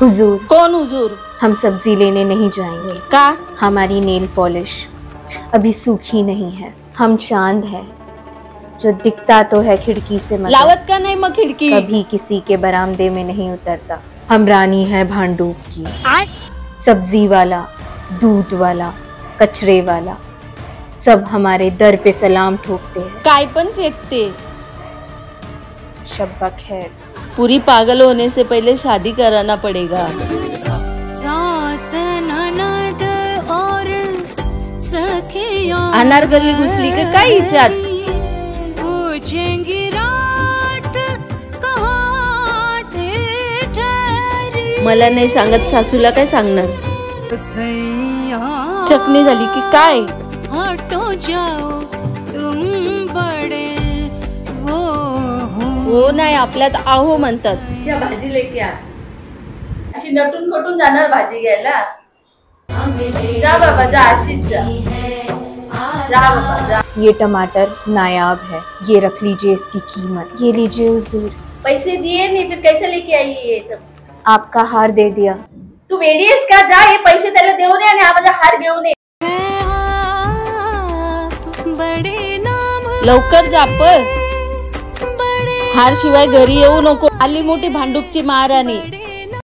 हुजूर। कोण हुजूर? हम सब्ज़ी लेने नहीं जाएँगे। का? हमारी नेल पॉलिश अभी सूखी नहीं है। हम चाँद है जो दिखता तो है खिड़की से मगर लावत का नाही मग खिडकी। कभी किसी के बरामदे में नहीं उतरता। हम रानी है भांडूप की। सब्ज़ी वाला दूध वाला कचरे वाला सब हमारे दर पे सलाम ठोकते हैं। काय पण फेकते। शब्बा खैर। पूरी पागल होने से पहले शादी कराना पड़ेगा। अनारकली घुसली का काय ठहरी। मला नाही सांगत सासूला काय सांगणार? चकणी झाली की काय? हटो जाओ तुम हो नाही आपल्यात आहो म्हणतात. भाजी लेके आ अशी नटून खटून जाणार भाजी घ्यायला. जा बाबा जा अशीच जा. जा बाबा जा. ये टमाटर नायाब है ये रख लीजिए इसकी कीमत ये लीजिए हुजूर। पैसे दिए नहीं फिर कैसे लेके आई ये सब? आपका हार दे दिया। तू वेडी का जा हे पैसे त्याला आणि हा माझा हार नाम लवकर जा पळ. हारशिवाय हार शिवाय घरी येऊ नको. आली मोठी भांडूपची महाराणी.